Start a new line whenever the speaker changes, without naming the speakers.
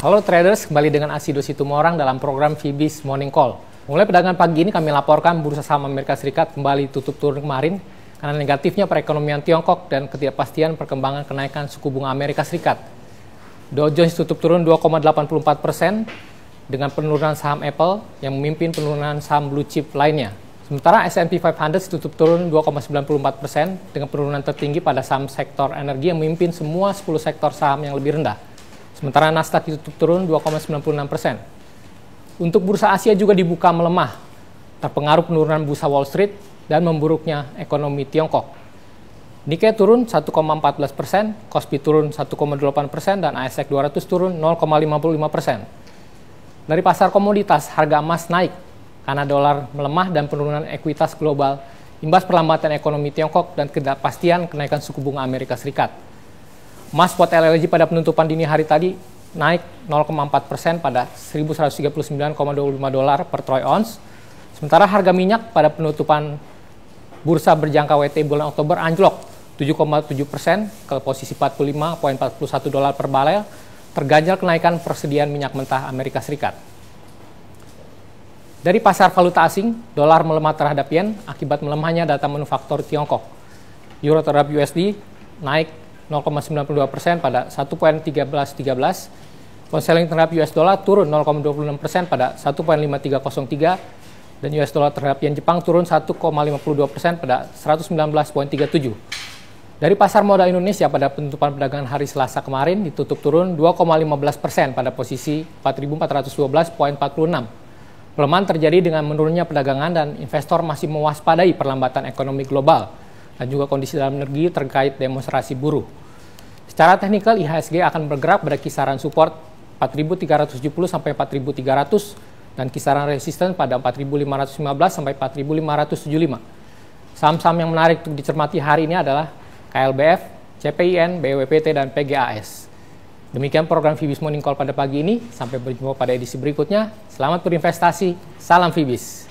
Halo traders, kembali dengan Asido Situmorang dalam program Fibis Morning Call. Mulai perdagangan pagi ini kami laporkan bursa saham Amerika Serikat kembali tutup turun kemarin karena negatifnya perekonomian Tiongkok dan ketidakpastian perkembangan kenaikan suku bunga Amerika Serikat. Dow Jones tutup turun 2,84 persen dengan penurunan saham Apple yang memimpin penurunan saham blue chip lainnya. Sementara S&P 500 tutup turun 2,94 persen dengan penurunan tertinggi pada saham sektor energi yang memimpin semua 10 sektor saham yang lebih rendah. Sementara Nasdaq ditutup turun 2,96 persen. Untuk bursa Asia juga dibuka melemah, terpengaruh penurunan bursa Wall Street dan memburuknya ekonomi Tiongkok. Nikkei turun 1,14 persen, Kospi turun 1,28 persen, dan ASX 200 turun 0,55 persen. Dari pasar komoditas, harga emas naik karena dolar melemah dan penurunan ekuitas global, imbas perlambatan ekonomi Tiongkok dan ketidakpastian kenaikan suku bunga Amerika Serikat. Emas spot LLG pada penutupan dini hari tadi naik 0,4 persen pada 1.139,25 dolar per troy ounce. Sementara harga minyak pada penutupan bursa berjangka WT bulan Oktober anjlok 7,7 persen ke posisi 45,41 dolar per barel, terganjal kenaikan persediaan minyak mentah Amerika Serikat. Dari pasar valuta asing, dolar melemah terhadap yen akibat melemahnya data manufaktur Tiongkok. Euro terhadap USD naik 0,92 persen pada 1.1313. Pound sterling terhadap US dollar turun 0,26 persen pada 1.5303 dan US dollar terhadap yen Jepang turun 1,52 persen pada 119.37. Dari pasar modal Indonesia pada penutupan perdagangan hari Selasa kemarin ditutup turun 2,15 persen pada posisi 4.412.46. Pelemahan terjadi dengan menurunnya perdagangan dan investor masih mewaspadai perlambatan ekonomi global dan juga kondisi dalam negeri terkait demonstrasi buruh. Secara teknikal, IHSG akan bergerak pada kisaran support 4.370 sampai 4.300 dan kisaran resisten pada 4.515 sampai 4.575. Saham-saham yang menarik untuk dicermati hari ini adalah KLBF, CPIN, BWPT, dan PGAS. Demikian program Fibis Morning Call pada pagi ini. Sampai berjumpa pada edisi berikutnya. Selamat berinvestasi. Salam Fibis.